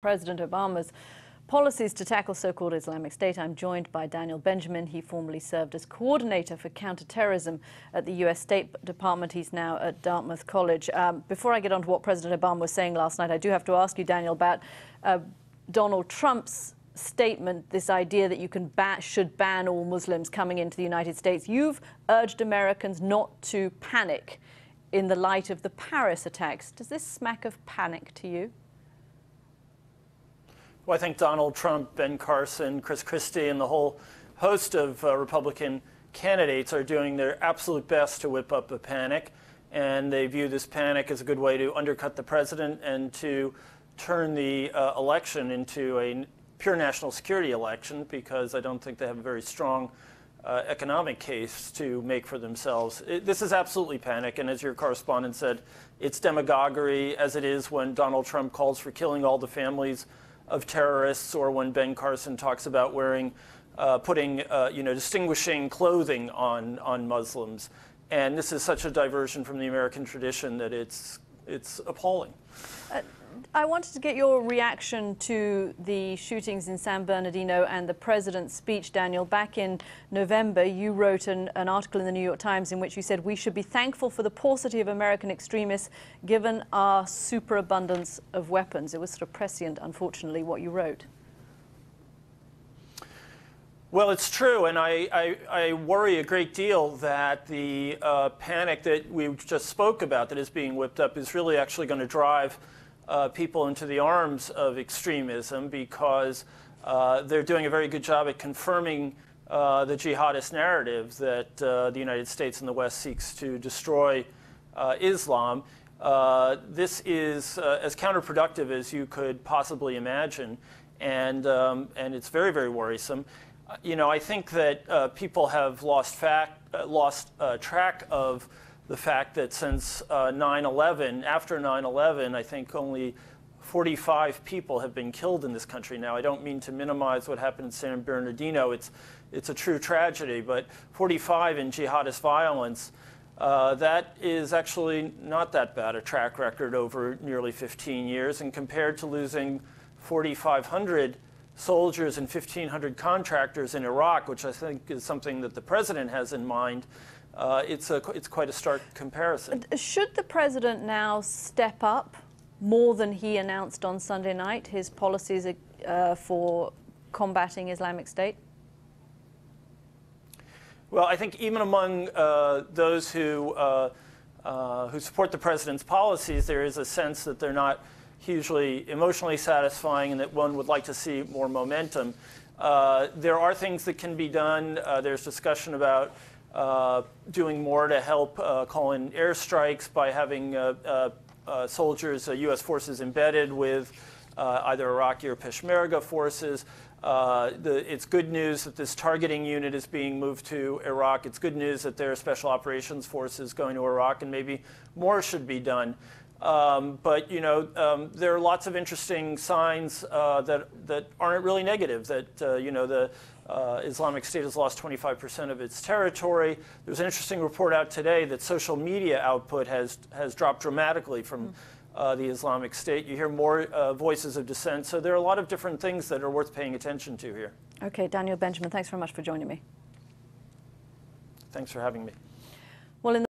President Obama's policies to tackle so-called Islamic State. I'm joined by Daniel Benjamin. He formerly served as coordinator for counterterrorism at the U.S. State Department. He's now at Dartmouth College. Um, before I get on to what President Obama was saying last night, I do have to ask you, Daniel, about uh, Donald Trump's statement, this idea that you can should ban all Muslims coming into the United States. You've urged Americans not to panic in the light of the Paris attacks. Does this smack of panic to you? Well, I think Donald Trump, Ben Carson, Chris Christie, and the whole host of uh, Republican candidates are doing their absolute best to whip up a panic. And they view this panic as a good way to undercut the president and to turn the uh, election into a pure national security election because I don't think they have a very strong uh, economic case to make for themselves. It, this is absolutely panic, and as your correspondent said, it's demagoguery, as it is when Donald Trump calls for killing all the families of terrorists, or when Ben Carson talks about wearing, uh, putting, uh, you know, distinguishing clothing on on Muslims. And this is such a diversion from the American tradition that it's it's appalling. I wanted to get your reaction to the shootings in San Bernardino and the president's speech, Daniel. Back in November, you wrote an, an, article in the New York Times in which you said we should be thankful for the paucity of American extremists given our superabundance of weapons. It was sort of prescient, unfortunately, what you wrote. Well, it's true, and I, I, I, worry a great deal that the uh, panic that we just spoke about that is being whipped up is really actually going to drive uh, people into the arms of extremism because uh, they're doing a very good job at confirming uh, the jihadist narrative that uh, the United States and the West seeks to destroy uh, Islam. Uh, this is as counterproductive as you could possibly imagine, and, um, and it's very, very worrisome. You know, I think that people have lost, fact, lost track of the fact that since 9/11, uh, after 9/11, I think only 45 people have been killed in this country now. I don't mean to minimize what happened in San Bernardino. It's it's a true tragedy, but 45 in jihadist violence. Uh, that is actually not that bad a track record over nearly 15 years, and compared to losing 4,500 soldiers and 1,500 contractors in Iraq, which I think is something that the president has in mind, uh, it's, a, it's quite a stark comparison. Should the president now step up more than he announced on Sunday night, his policies uh, for combating Islamic State? Well, I think even among uh, those who, uh, uh, who support the president's policies, there is a sense that they're not hugely emotionally satisfying and that one would like to see more momentum. Uh, there are things that can be done. there's discussion about uh, doing more to help uh, call in airstrikes by having uh, soldiers, U.S. forces embedded with either Iraqi or Peshmerga forces. Uh, the, it's good news that this targeting unit is being moved to Iraq. It's good news that there are special operations forces going to Iraq, and maybe more should be done. Um, but you know, um, there are lots of interesting signs uh, that that aren't really negative. That uh, you know, the uh, Islamic State has lost 25% of its territory. There's an interesting report out today that social media output has has dropped dramatically from. Uh, the Islamic State. You hear more uh, voices of dissent. So there are a lot of different things that are worth paying attention to here. Okay, Daniel Benjamin, thanks very much for joining me. Thanks for having me. Well, in